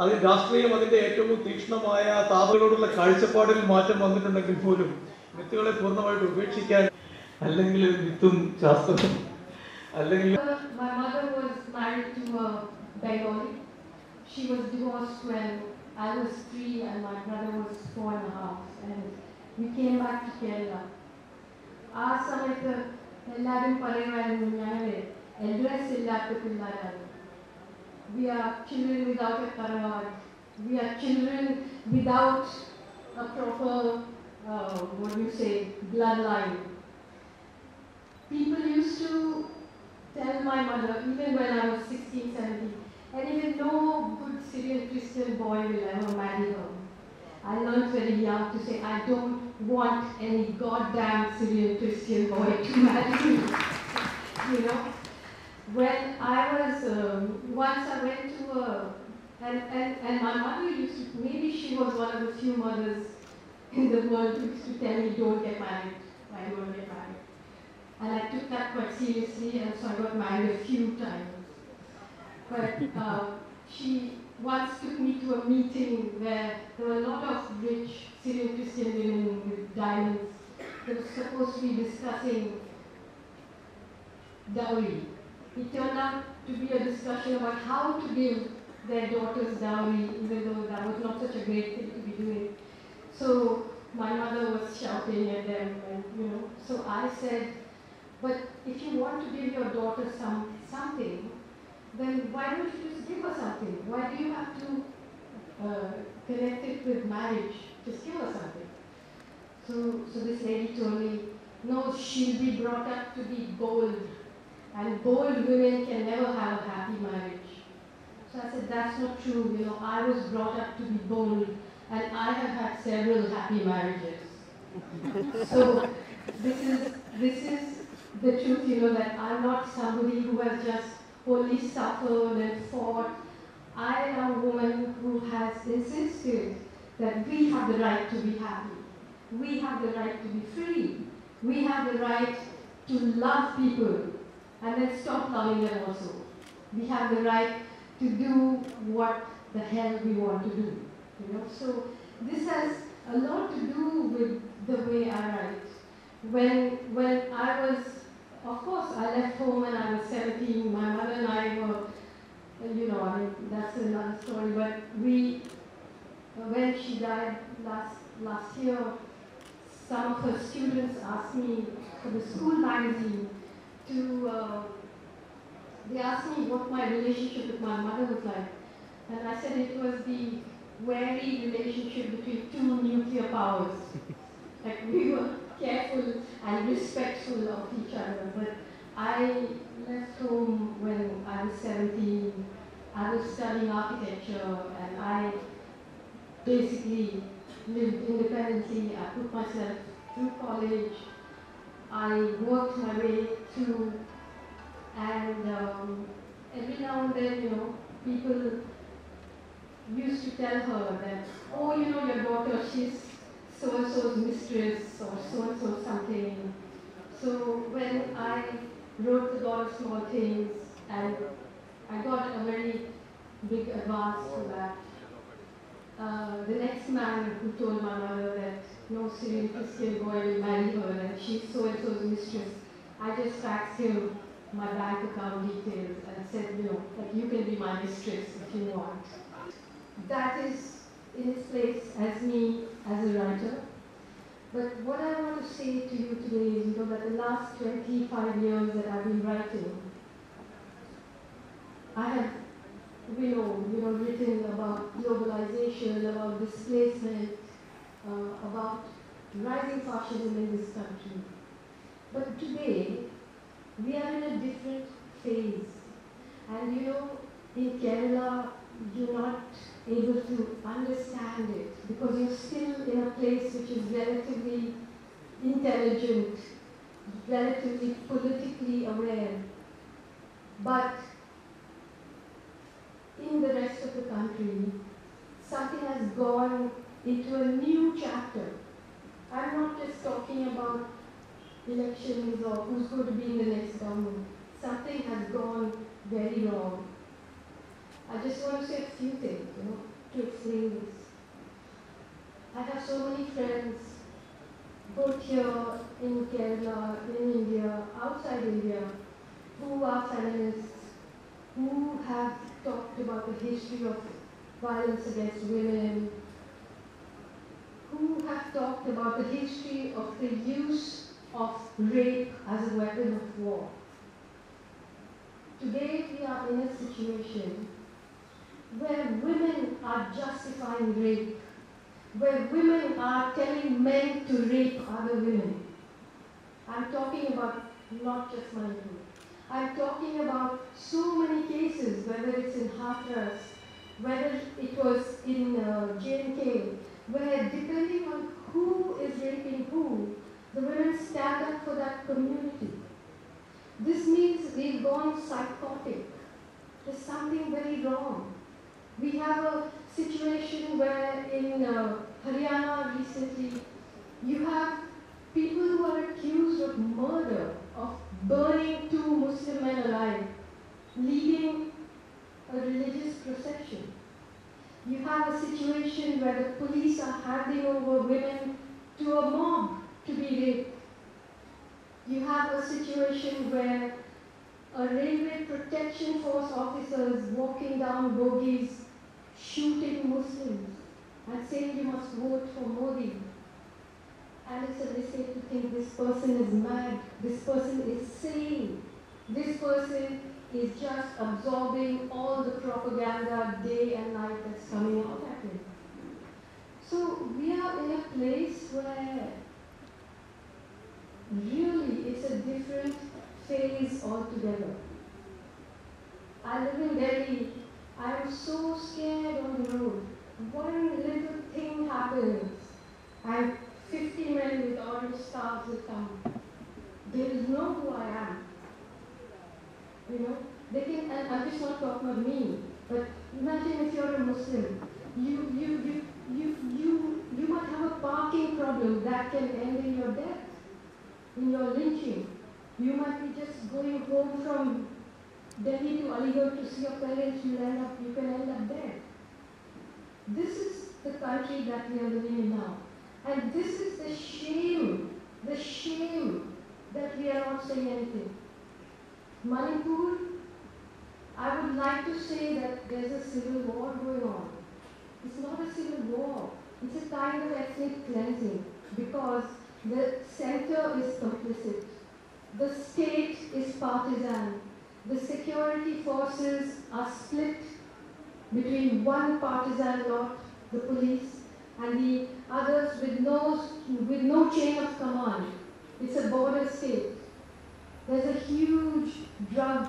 അതിൽ രാഷ്ട്രീയം അതിന്റെ ഏറ്റവും തീക്ഷ്ണമായ താപകളോടുള്ള കാഴ്ചപ്പാടിൽ മാറ്റം വന്നിട്ടുണ്ടെങ്കിൽ പോലും വിത്തുകളെ പൂർണമായിട്ട് ഉപേക്ഷിക്കാൻ അല്ലെങ്കിൽ വിത്തും ശാസ്ത്രവും അല്ലെങ്കിൽ Bengali. She was divorced when I was three and my brother was four and a half. And we came back to Kerala. ആ സമയത്ത് എല്ലാവരും പറയുമായിരുന്നു ഞങ്ങൾ അഡ്രസ് ഇല്ലാത്ത പിള്ളേരാണ് We are children without a tharavad. We are children without a proper, uh, what do you say, bloodline. People used to tell my mother, even when I was 16, 17, and even no good Syrian Christian boy will ever marry her. I learned very young to say, I don't want any goddamn Syrian Christian boy to marry me. You know? When I was, um, once I went to a, and, and, and my mother used to, maybe she was one of the few mothers in the world who used to tell me, don't get married. I don't get married. And I took that quite seriously, and so I got married a few times. But uh, she once took me to a meeting where there were a lot of rich Syrian Christian women with diamonds. They were supposed to be discussing dowry. It turned out to be a discussion about how to give their daughters dowry, even though that was not such a great thing to be doing. So my mother was shouting at them, and you know. So I said, but if you want to give your daughter some something, then why don't you just give her something? Why do you have to uh, connect it with marriage? Just give her something. So, so this lady told me, no, she'll be brought up to be bold, and bold women can never have a happy marriage. So I said, that's not true. You know, I was brought up to be bold, and I have had several happy marriages. so this is this is the truth, you know, that I'm not somebody who has just only suffered and fought. I am a woman who has insisted that we have the right to be happy. We have the right to be free. We have the right to love people and then stop loving them also. We have the right to do what the hell we want to do. You know, so this has a lot to do with the way I write. When when I was of course, I left home when I was 17. My mother and I were, you know, I mean, that's another story. But we, when she died last last year, some of her students asked me for the school magazine to. Uh, they asked me what my relationship with my mother was like, and I said it was the wary relationship between two nuclear powers. like we were careful and respectful of each other. But I left home when I was 17. I was studying architecture and I basically lived independently. I put myself through college. I worked my way through and um, every now and then, you know, people used to tell her that, oh, you know, your daughter, she's so and so's mistress or so and so something. So when I wrote the God of Small Things and I got a very big advance for that, uh, the next man who told my mother that no Syrian Christian boy will her and she's so and so's mistress, I just faxed him my bank account details and said, you know, that you can be my mistress if you want. That is in its place as me as a writer. But what I want to say to you today is, you know, that the last 25 years that I've been writing, I have, you know, you know, written about globalization, about displacement, uh, about rising fascism in this country. But today, we are in a different phase. And you know, in Kerala, you're not able to understand it because you're still in a place which is relatively intelligent, relatively politically aware. But in the rest of the country, something has gone into a new chapter. I'm not just talking about elections or who's going to be in the next government. Something has gone very wrong. I just want to say a few things, you know. to explain this. I have so many friends, both here in Kerala, in India, outside India, who are feminists, who have talked about the history of violence against women, have talked about the history of the use of rape as a weapon of war. Today we are in a situation where women are justifying rape, where women are telling men to rape other women. I'm talking about not just Manipur. I'm talking about so many cases, whether it's in Hathras, whether it was in uh, J&K, where depending on who is raping who, the women stand up for that community. This means we've gone psychotic. There's something very wrong. We have a situation where in uh, Haryana recently, you have people who are accused of murder, of burning two Muslim men alive, leading a religious procession. You have a situation where the police are handing over women to a mob to be raped. You have a situation where a railway protection force officers walking down bogies shooting Muslims and saying you must vote for Modi. And it's a mistake to think this person is mad, this person is sane, this person is just absorbing all the propaganda day and night that's coming out at him. So we are in a place where really it's a different phase altogether. I live in Delhi. I'm so scared on the road. One little thing happens and 50 men with orange scarves will come. They know who I am. You know, they can, and I'm just not talking about me, but imagine if you're a Muslim. You, you, you, you, you, you might have a parking problem that can end in your death, in your lynching. You might be just going home from Delhi to Aligarh to see your parents, you end up, you can end up there. This is the country that we are living in now. And this is the shame, the shame that we are not saying anything. Manipur, I would like to say that there's a civil war going on. It's not a civil war. It's a kind of ethnic cleansing because the center is complicit. The state is partisan. The security forces are split between one partisan lot, the police, and the others with no, with no chain of command. It's a border state. There's a huge drug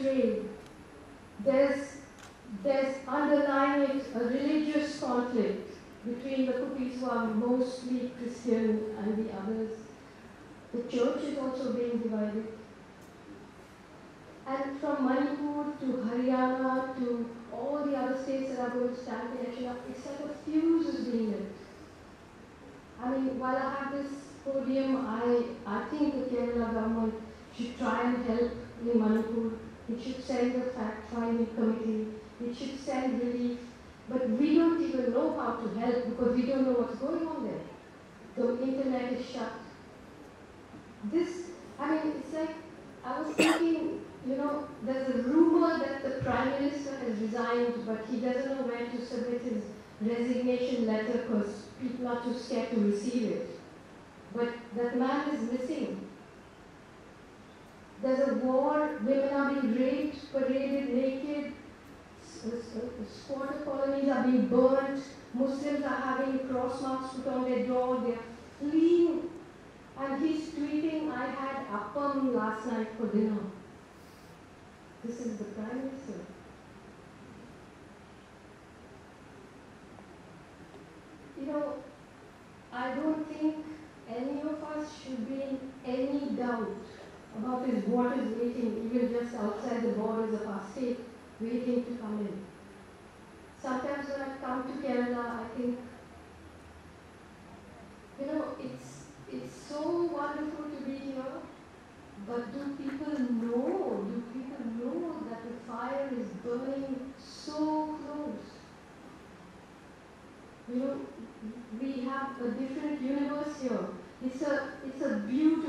trade. There's, there's underlying it a religious conflict between the Kukis who are mostly Christian and the others. The church is also being divided. And from Manipur to Haryana to all the other states that are going to stand election up, it's like a fuse is being lit. I mean, while I have this podium, I, I think the Kerala government should try and help in Manipur. It should send a fact-finding committee. It should send relief. But we don't even know how to help because we don't know what's going on there. The internet is shut. This, I mean, it's like, I was thinking, you know, there's a rumor that the Prime Minister has resigned, but he doesn't know when to submit his resignation letter because people are too scared to receive it. But that man is missing. There's a war, women are being raped, paraded naked, the squatter colonies are being burnt, Muslims are having cross marks put on their door, they're fleeing. And he's tweeting, I had appam last night for dinner. This is the Prime Minister. You know, I don't think any of us should be in any doubt about these waters waiting even just outside the borders of our state, waiting to come in. Sometimes when I come to Canada, I think, you know, it's, it's so wonderful to be here, but do people know, do people know that the fire is burning so close? You know, we have a different universe here. It's a, it's a beautiful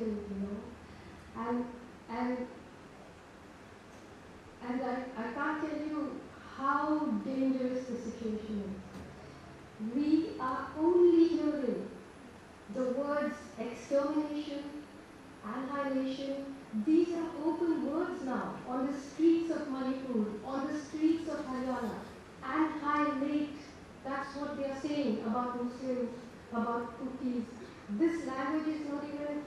you know. And, and, and I, I can't tell you how dangerous the situation is. We are only hearing the words extermination, annihilation. These are open words now on the streets of Manipur, on the streets of Haryana. Annihilate. That's what they are saying about Muslims, about Houthis. This language is not even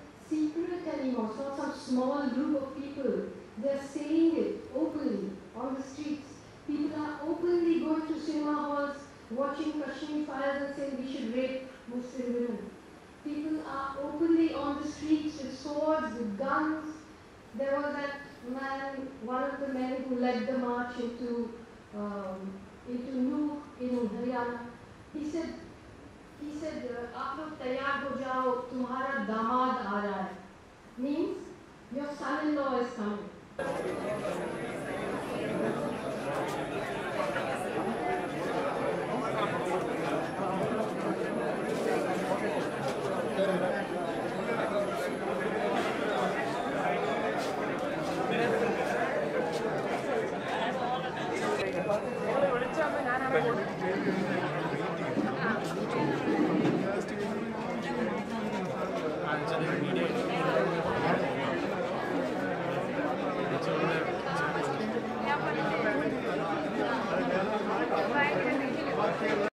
secret anymore. It's not some small group of people. They're saying it openly on the streets. People are openly going to cinema halls, watching Kashmir Files and saying we should rape Muslim women. People are openly on the streets with swords, with guns. There was that man, one of the men who led the march into um, into Nuh in Haryana. He said, he said, आप लोग तैयार हो जाओ, तुम्हारा दामाद आ रहा है. means your son-in-law is coming.